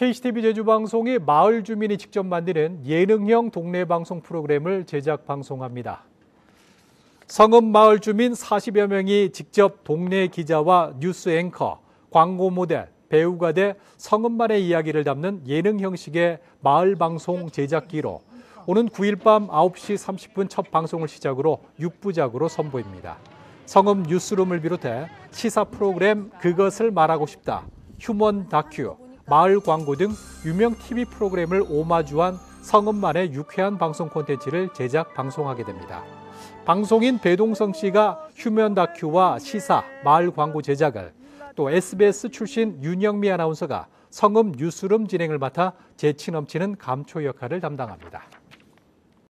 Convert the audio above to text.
KCTV 제주방송이 마을 주민이 직접 만드는 예능형 동네 방송 프로그램을 제작 방송합니다. 성읍 마을 주민 40여 명이 직접 동네 기자와 뉴스 앵커, 광고 모델, 배우가 돼 성읍만의 이야기를 담는 예능 형식의 마을 방송 제작기로 오는 9일 밤 9시 30분 첫 방송을 시작으로 6부작으로 선보입니다. 성읍 뉴스룸을 비롯해 시사 프로그램 그것을 말하고 싶다, 휴먼 다큐, 마을 광고 등 유명 TV 프로그램을 오마주한 성읍만의 유쾌한 방송 콘텐츠를 제작 방송하게 됩니다. 방송인 배동성 씨가 휴면 다큐와 시사, 마을 광고 제작을 또 SBS 출신 윤영미 아나운서가 성읍 뉴스룸 진행을 맡아 재치 넘치는 감초 역할을 담당합니다.